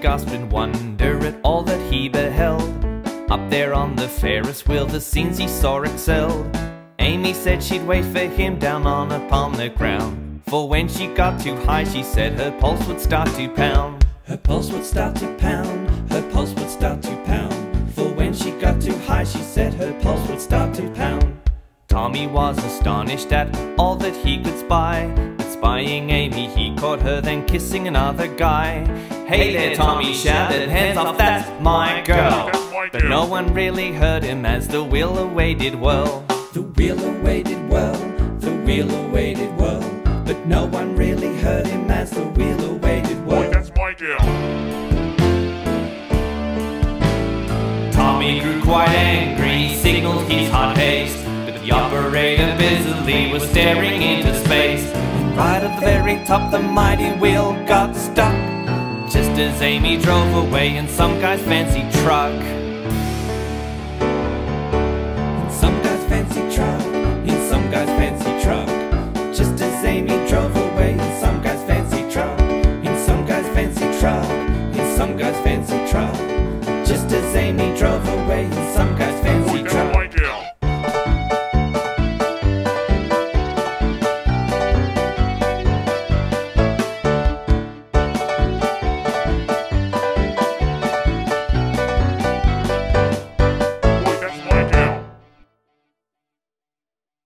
gasped in wonder at all that he beheld. Up there on the Ferris wheel, the scenes he saw excelled. Amy said she'd wait for him down on upon the ground. For when she got too high, she said her pulse would start to pound. Her pulse would start to pound, her pulse would start to pound. For when she got too high, she said her pulse would start to pound. Tommy was astonished at all that he could spy. But spying Amy, he caught her then kissing another guy. Hey there, Tommy shouted, hands off, that's my girl. But no one really heard him as the wheel away did whirl. The wheel away did whirl, the wheel away did whirl. But no one really heard him as the wheel away did whirl. That's my girl. Tommy grew quite angry, signaled his hot haste. But the operator busily was staring into space. And right at the very top, the mighty wheel got stuck as Amy drove away in some guy's fancy truck. In some guy's fancy truck, in some guy's fancy truck. Just as Amy drove away in some guy's fancy truck, in some guy's fancy truck, in some guy's fancy truck. Just as Amy drove away.